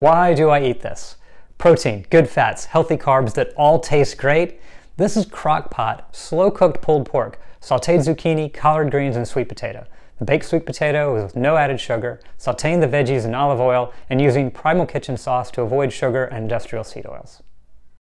Why do I eat this? Protein, good fats, healthy carbs that all taste great. This is crock pot, slow cooked pulled pork, sauteed zucchini, collard greens, and sweet potato. The baked sweet potato with no added sugar, sauteing the veggies in olive oil, and using Primal Kitchen sauce to avoid sugar and industrial seed oils.